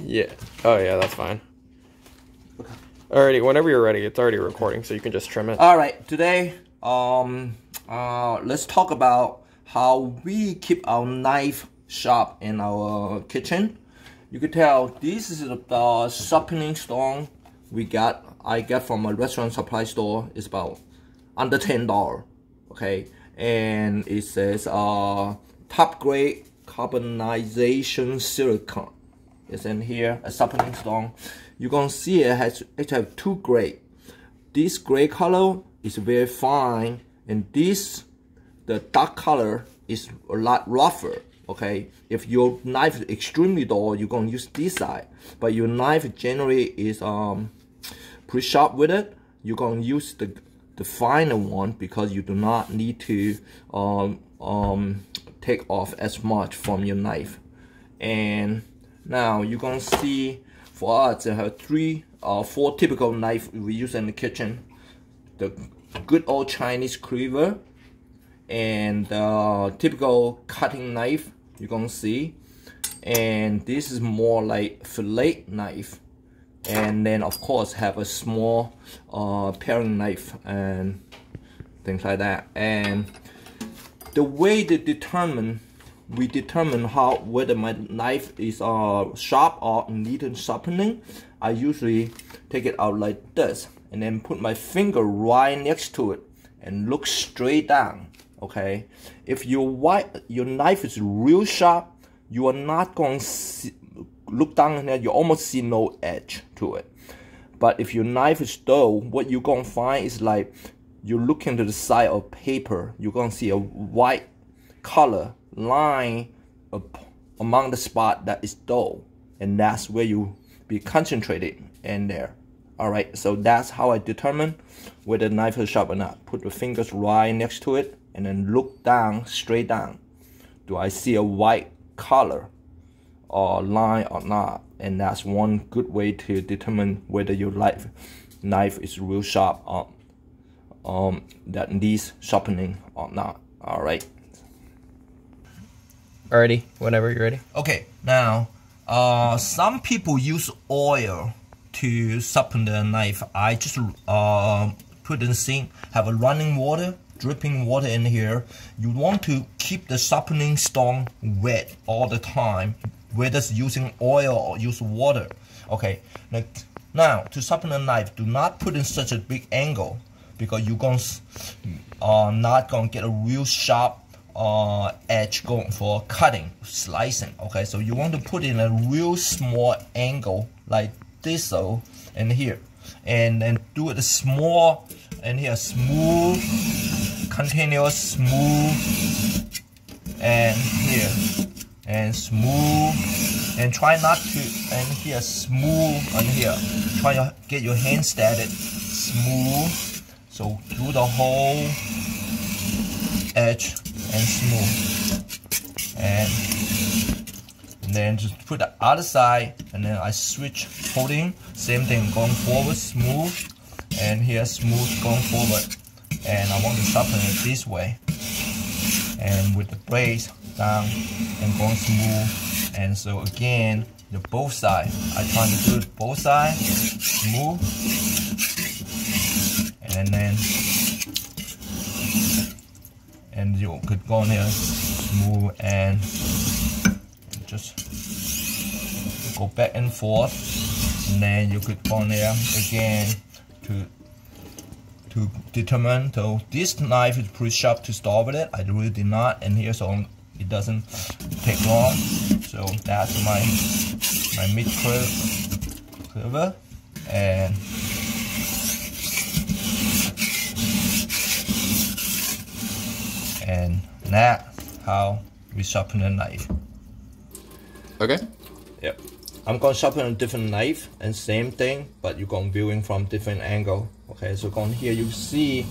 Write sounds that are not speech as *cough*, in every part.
Yeah. Oh yeah, that's fine. Alrighty, whenever you're ready, it's already recording, so you can just trim it. All right, today, um, uh, let's talk about how we keep our knife sharp in our kitchen. You can tell this is the sharpening stone we got. I got from a restaurant supply store. It's about under ten dollar. Okay, and it says uh top grade carbonization silicone. It's in here a sharpening stone. You gonna see it has it have two gray. This gray color is very fine, and this the dark color is a lot rougher okay if your knife is extremely dull you're gonna use this side but your knife generally is um pretty sharp with it you're gonna use the the finer one because you do not need to um um take off as much from your knife and now you're gonna see for us I have three uh four typical knife we use in the kitchen. The good old Chinese cleaver and uh, typical cutting knife you're gonna see. And this is more like fillet knife. And then of course have a small uh, paring knife and things like that. And the way to determine we determine how whether my knife is uh, sharp or needed sharpening I usually take it out like this and then put my finger right next to it and look straight down okay? If your white your knife is real sharp you are not going to look down there you almost see no edge to it. But if your knife is dull what you're to find is like you look into the side of paper you're to see a white color line among the spot that is dull and that's where you be concentrated in there all right so that's how i determine whether the knife is sharp or not put the fingers right next to it and then look down, straight down. Do I see a white color or line or not? And that's one good way to determine whether your knife knife is real sharp or um, that needs sharpening or not. All right. Alrighty, whenever you're ready. Okay, now, uh, some people use oil to sharpen the knife. I just uh, put in the sink, have a running water, dripping water in here, you want to keep the sharpening stone wet all the time, whether it's using oil or use water. Okay, now, now to sharpen a knife, do not put in such a big angle because you're to uh, not going to get a real sharp uh, edge going for cutting, slicing. Okay, so you want to put in a real small angle like this so and here. And then do it small and here smooth continuous smooth and here. And smooth and try not to and here smooth and here. Try to get your hand started smooth. So do the whole edge and smooth. And, then just put the other side and then I switch holding same thing going forward smooth. And here smooth going forward. And I want to sharpen it this way. And with the blades down and going smooth. And so again the both sides I try to do both sides smooth. And then and you could go in here smooth and just go back and forth. And then you could go in there again to to determine so this knife is pretty sharp to start with it. I really did not and here so it doesn't take long. So that's my my mid curve and and that's how we sharpen a knife okay yep I'm going to sharpen a different knife and same thing, but you're going viewing from different angle. Okay, so going here you see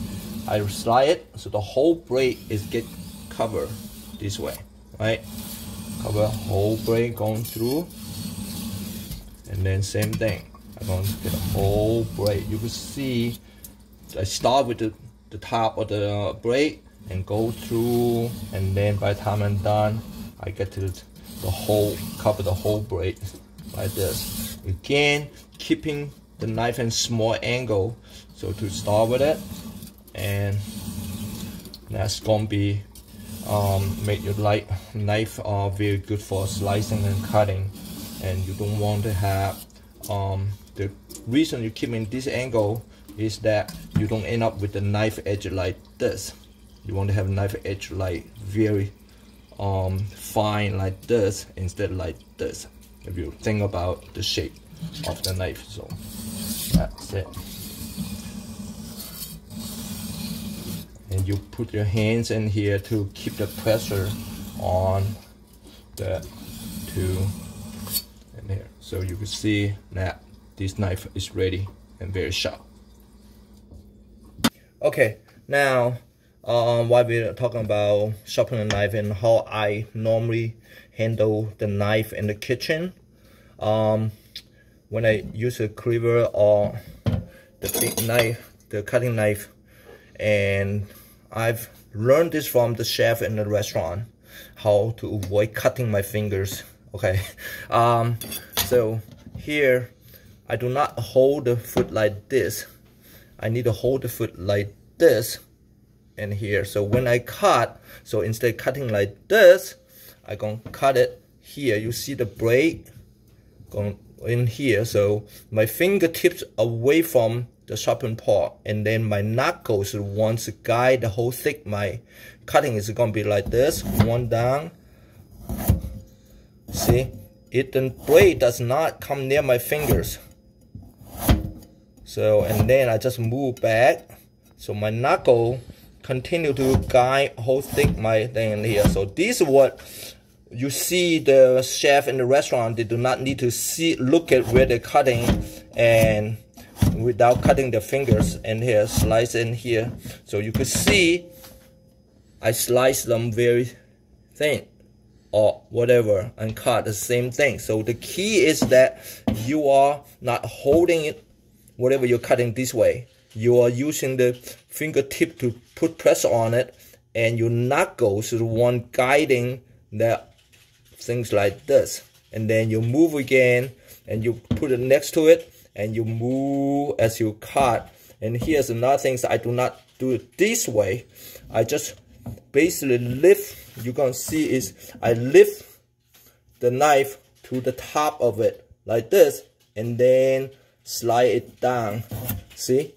I slide it, so the whole blade is get covered this way, right? Cover whole blade going through, and then same thing. I'm going to get a whole blade. You can see I start with the, the top of the blade and go through, and then by the time I'm done, I get to the whole cover the whole braid like this. Again, keeping the knife in small angle. So to start with it, and that's gonna be um, make your light knife uh, very good for slicing and cutting. And you don't want to have um, the reason you keep in this angle is that you don't end up with the knife edge like this. You want to have a knife edge like very um, fine like this instead like this. If you think about the shape of the knife, so that's it. And you put your hands in here to keep the pressure on the two in here. So you can see that this knife is ready and very sharp. Okay, now um, while we're talking about sharpening the knife and how I normally handle the knife in the kitchen, um, when I use a cleaver or the big knife, the cutting knife, and I've learned this from the chef in the restaurant, how to avoid cutting my fingers, *laughs* okay? Um, so here, I do not hold the foot like this. I need to hold the foot like this and here. So when I cut, so instead cutting like this, I gonna cut it here. You see the blade going in here. So my fingertips away from the sharpened part, and then my knuckles once to guide the whole thick. My cutting is gonna be like this, one down. See, it the blade does not come near my fingers. So and then I just move back. So my knuckle continue to guide whole thick my thing here. So this is what you see the chef in the restaurant. They do not need to see look at where they're cutting and without cutting their fingers in here slice in here. So you could see I slice them very thin or whatever and cut the same thing. So the key is that you are not holding it whatever you're cutting this way you are using the fingertip to put pressure on it and your knuckles is the one guiding the things like this. And then you move again and you put it next to it and you move as you cut. And here's another thing I do not do it this way. I just basically lift you can see is I lift the knife to the top of it like this and then slide it down. See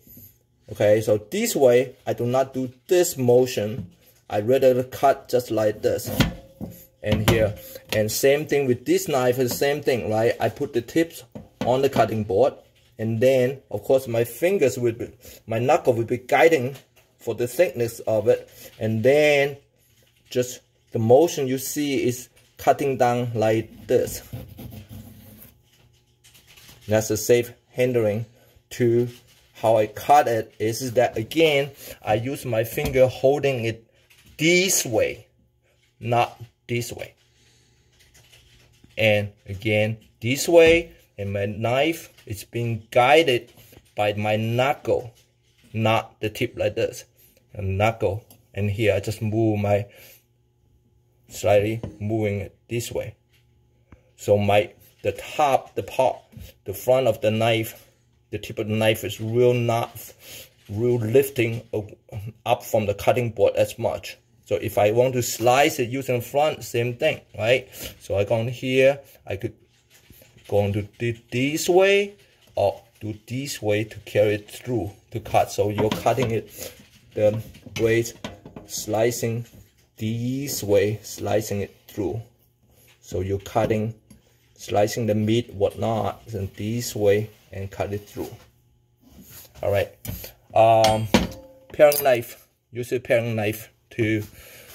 Okay, so this way, I do not do this motion. I rather cut just like this. And here. And same thing with this knife, the same thing, right? I put the tips on the cutting board. And then, of course, my fingers will be, my knuckle will be guiding for the thickness of it. And then, just the motion you see is cutting down like this. That's a safe handling to how I cut it is that again, I use my finger holding it this way, not this way. And again, this way, and my knife is being guided by my knuckle, not the tip like this. A knuckle, and here I just move my, slightly moving it this way. So my, the top, the part, the front of the knife the tip of the knife is real not real lifting up from the cutting board as much. So if I want to slice it using front, same thing, right? So I go on here, I could go on to do this way or do this way to carry it through to cut. So you're cutting it, the blade slicing this way, slicing it through. So you're cutting, slicing the meat, whatnot, and this way and cut it through. All right. Um, paring knife. Use a paring knife to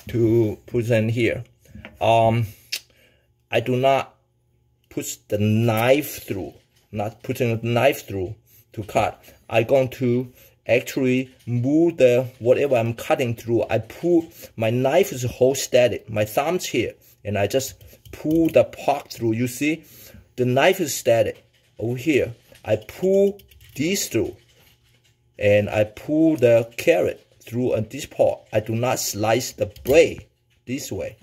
to put in here. Um, I do not put the knife through. Not putting the knife through to cut. I going to actually move the whatever I'm cutting through. I pull my knife is hold static. My thumb's here, and I just pull the part through. You see, the knife is static over here. I pull this through and I pull the carrot through on this part. I do not slice the blade this way.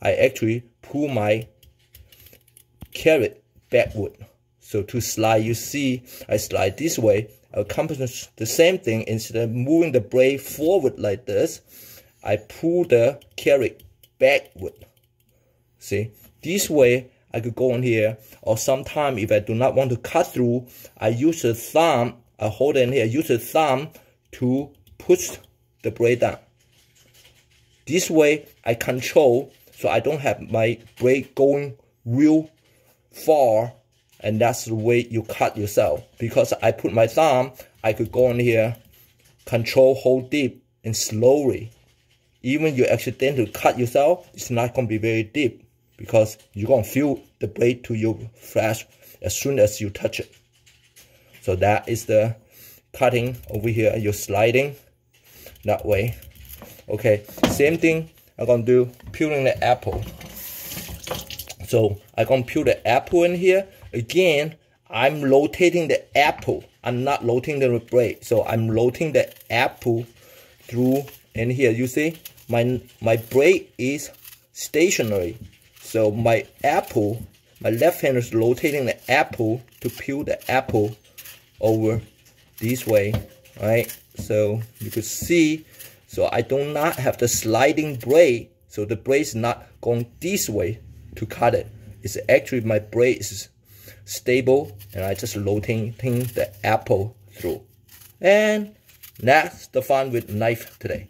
I actually pull my carrot backward. So to slide, you see, I slide this way. I accomplish the same thing. Instead of moving the blade forward like this, I pull the carrot backward. See, this way I could go in here. Or sometime if I do not want to cut through, I use the thumb, I hold it in here, use the thumb to push the blade down. This way I control so I don't have my blade going real far and that's the way you cut yourself. Because I put my thumb, I could go in here, control, hold deep, and slowly. Even you accidentally cut yourself, it's not going to be very deep because you're going to feel the blade to your flesh as soon as you touch it. So that is the cutting over here. You're sliding that way. Okay, same thing I'm going to do peeling the apple. So I'm going to peel the apple in here. Again, I'm rotating the apple. I'm not rotating the blade. So I'm rotating the apple through in here. You see, my, my blade is stationary. So my apple, my left hand is rotating the apple to peel the apple over this way, right? So you could see, so I do not have the sliding blade. So the blade is not going this way to cut it. It's actually my blade is stable and I just rotating the apple through. And that's the fun with knife today.